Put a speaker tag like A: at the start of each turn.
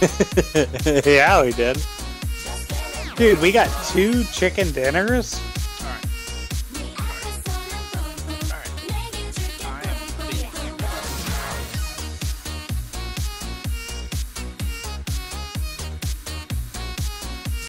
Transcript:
A: yeah, we did. Dude, we got two chicken dinners